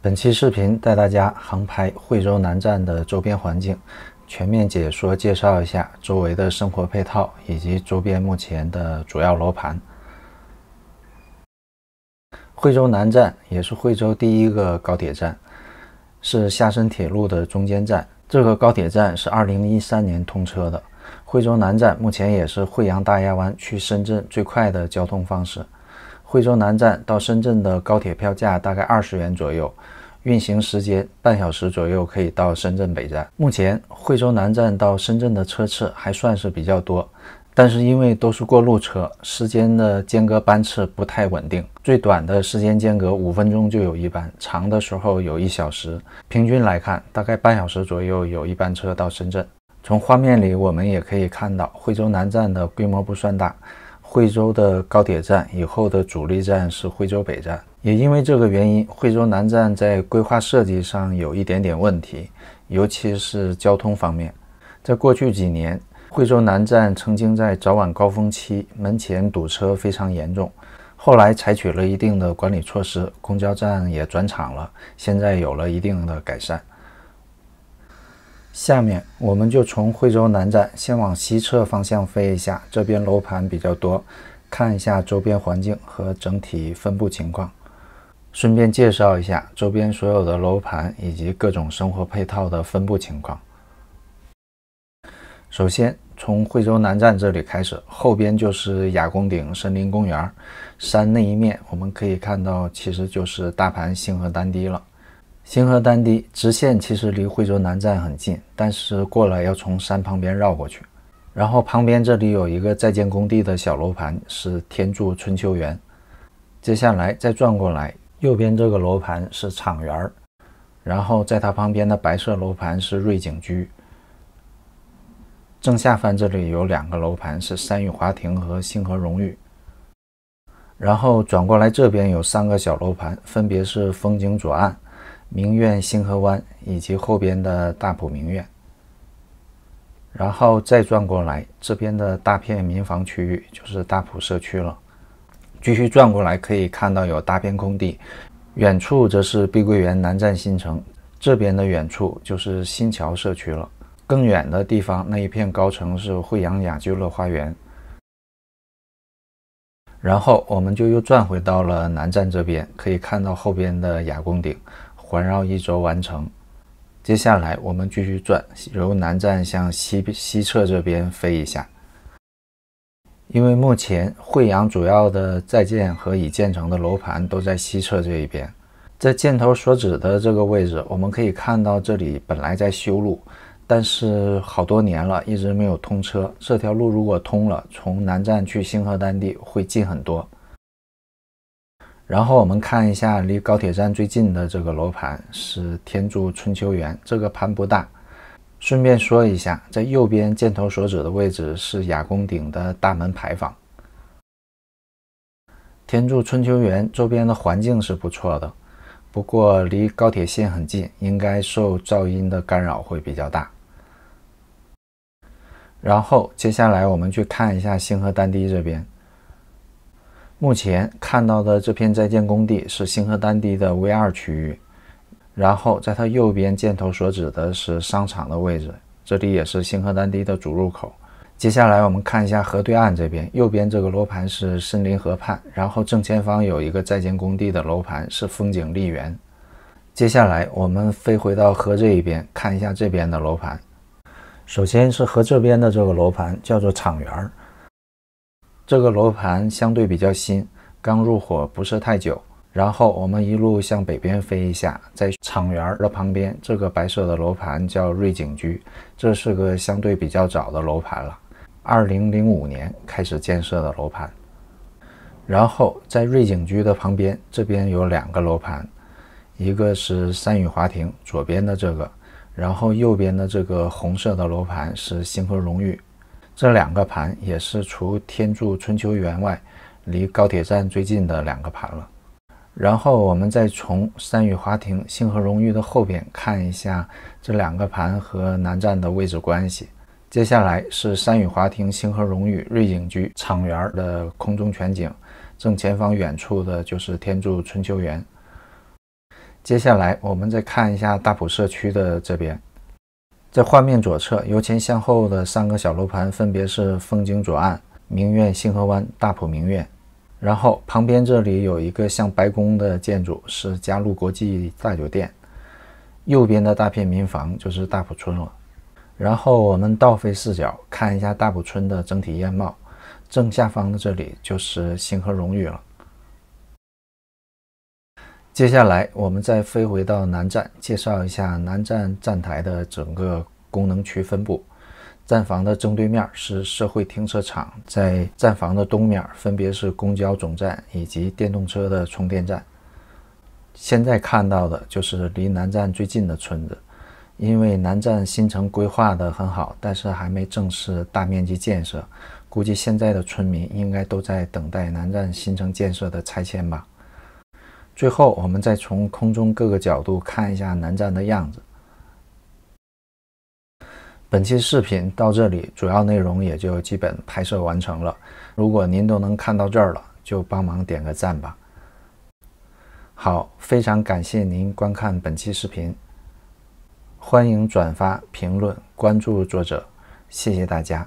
本期视频带大家航拍惠州南站的周边环境，全面解说介绍一下周围的生活配套以及周边目前的主要楼盘。惠州南站也是惠州第一个高铁站，是下深铁路的中间站。这个高铁站是2013年通车的。惠州南站目前也是惠阳大亚湾去深圳最快的交通方式。惠州南站到深圳的高铁票价大概二十元左右，运行时间半小时左右可以到深圳北站。目前惠州南站到深圳的车次还算是比较多，但是因为都是过路车，时间的间隔班次不太稳定，最短的时间间隔五分钟就有一班，长的时候有一小时。平均来看，大概半小时左右有一班车到深圳。从画面里我们也可以看到，惠州南站的规模不算大。惠州的高铁站以后的主力站是惠州北站，也因为这个原因，惠州南站在规划设计上有一点点问题，尤其是交通方面。在过去几年，惠州南站曾经在早晚高峰期门前堵车非常严重，后来采取了一定的管理措施，公交站也转场了，现在有了一定的改善。下面我们就从惠州南站先往西侧方向飞一下，这边楼盘比较多，看一下周边环境和整体分布情况，顺便介绍一下周边所有的楼盘以及各种生活配套的分布情况。首先从惠州南站这里开始，后边就是雅公顶森林公园，山那一面我们可以看到，其实就是大盘星河丹堤了。星河丹堤直线其实离惠州南站很近，但是过来要从山旁边绕过去。然后旁边这里有一个在建工地的小楼盘，是天柱春秋园。接下来再转过来，右边这个楼盘是厂园儿，然后在它旁边的白色楼盘是瑞景居。正下方这里有两个楼盘是山玉华庭和星河荣誉。然后转过来这边有三个小楼盘，分别是风景左岸。明苑星河湾以及后边的大埔明苑，然后再转过来，这边的大片民房区域就是大埔社区了。继续转过来，可以看到有大片空地，远处则是碧桂园南站新城，这边的远处就是新桥社区了。更远的地方那一片高层是惠阳雅居乐花园。然后我们就又转回到了南站这边，可以看到后边的雅宫顶。环绕一周完成。接下来我们继续转，由南站向西西侧这边飞一下。因为目前惠阳主要的在建和已建成的楼盘都在西侧这一边，在箭头所指的这个位置，我们可以看到这里本来在修路，但是好多年了一直没有通车。这条路如果通了，从南站去星河丹地会近很多。然后我们看一下离高铁站最近的这个楼盘是天柱春秋园，这个盘不大。顺便说一下，在右边箭头所指的位置是雅宫顶的大门牌坊。天柱春秋园周边的环境是不错的，不过离高铁线很近，应该受噪音的干扰会比较大。然后接下来我们去看一下星河丹堤这边。目前看到的这片在建工地是星河丹堤的 V 二区域，然后在它右边箭头所指的是商场的位置，这里也是星河丹堤的主入口。接下来我们看一下河对岸这边，右边这个楼盘是森林河畔，然后正前方有一个在建工地的楼盘是风景丽园。接下来我们飞回到河这一边，看一下这边的楼盘。首先是河这边的这个楼盘叫做厂园儿。这个楼盘相对比较新，刚入伙不是太久。然后我们一路向北边飞一下，在厂园的旁边，这个白色的楼盘叫瑞景居，这是个相对比较早的楼盘了，二零零五年开始建设的楼盘。然后在瑞景居的旁边，这边有两个楼盘，一个是山语华庭，左边的这个，然后右边的这个红色的楼盘是星河荣誉。这两个盘也是除天柱春秋园外，离高铁站最近的两个盘了。然后我们再从山语华庭、星河荣誉的后边看一下这两个盘和南站的位置关系。接下来是山语华庭、星河荣誉、瑞景居厂园的空中全景，正前方远处的就是天柱春秋园。接下来我们再看一下大埔社区的这边，在画面左侧由前向后的三个小楼盘分别是风景左岸、明苑星河湾、大埔明苑。然后旁边这里有一个像白宫的建筑，是嘉路国际大酒店。右边的大片民房就是大埔村了。然后我们倒飞视角看一下大埔村的整体样貌，正下方的这里就是星河荣誉了。接下来我们再飞回到南站，介绍一下南站站台的整个功能区分布。站房的正对面是社会停车场，在站房的东面分别是公交总站以及电动车的充电站。现在看到的就是离南站最近的村子，因为南站新城规划的很好，但是还没正式大面积建设，估计现在的村民应该都在等待南站新城建设的拆迁吧。最后，我们再从空中各个角度看一下南站的样子。本期视频到这里，主要内容也就基本拍摄完成了。如果您都能看到这儿了，就帮忙点个赞吧。好，非常感谢您观看本期视频，欢迎转发、评论、关注作者，谢谢大家。